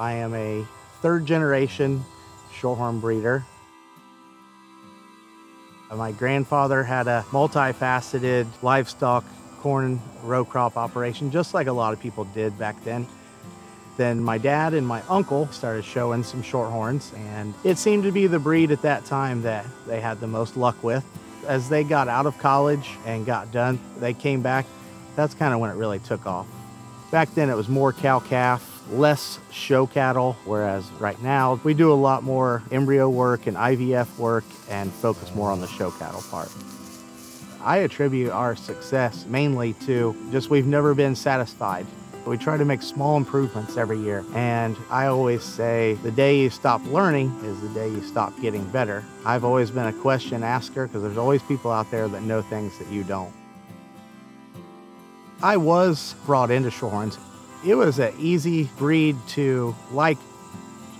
I am a third generation Shorthorn breeder. My grandfather had a multifaceted livestock corn row crop operation, just like a lot of people did back then. Then my dad and my uncle started showing some Shorthorns, and it seemed to be the breed at that time that they had the most luck with. As they got out of college and got done, they came back. That's kind of when it really took off. Back then, it was more cow calf, less show cattle, whereas right now we do a lot more embryo work and IVF work and focus more on the show cattle part. I attribute our success mainly to just we've never been satisfied. We try to make small improvements every year. And I always say the day you stop learning is the day you stop getting better. I've always been a question asker because there's always people out there that know things that you don't. I was brought into Shorthorns. It was an easy breed to like.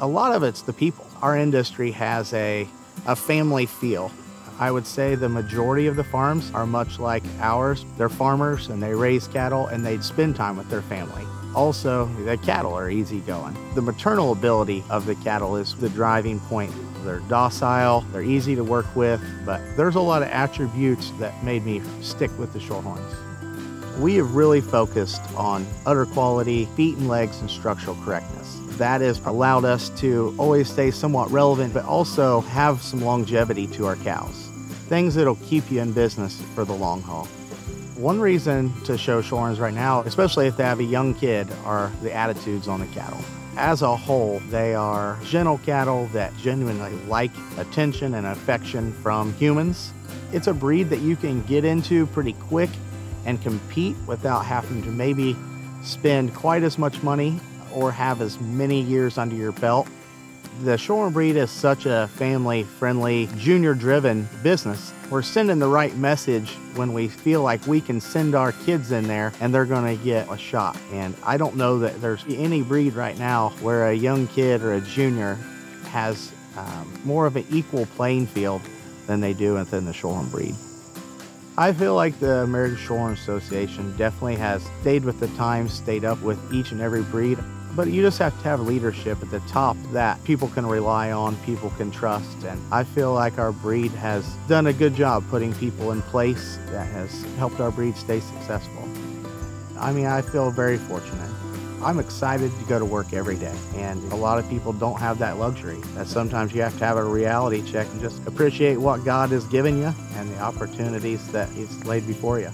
A lot of it's the people. Our industry has a, a family feel. I would say the majority of the farms are much like ours. They're farmers and they raise cattle and they'd spend time with their family. Also, the cattle are easygoing. The maternal ability of the cattle is the driving point. They're docile, they're easy to work with, but there's a lot of attributes that made me stick with the Shorthorns. We have really focused on udder quality, feet and legs, and structural correctness. That has allowed us to always stay somewhat relevant, but also have some longevity to our cows. Things that'll keep you in business for the long haul. One reason to show Shorthorns right now, especially if they have a young kid, are the attitudes on the cattle. As a whole, they are gentle cattle that genuinely like attention and affection from humans. It's a breed that you can get into pretty quick and compete without having to maybe spend quite as much money or have as many years under your belt. The Shorthorn breed is such a family friendly, junior driven business. We're sending the right message when we feel like we can send our kids in there and they're going to get a shot. And I don't know that there's any breed right now where a young kid or a junior has um, more of an equal playing field than they do within the Shorthorn breed. I feel like the American Shorthorn Association definitely has stayed with the times, stayed up with each and every breed. But you just have to have leadership at the top that people can rely on, people can trust. And I feel like our breed has done a good job putting people in place that has helped our breed stay successful. I mean, I feel very fortunate. I'm excited to go to work every day. And a lot of people don't have that luxury. That sometimes you have to have a reality check and just appreciate what God has given you and the opportunities that He's laid before you.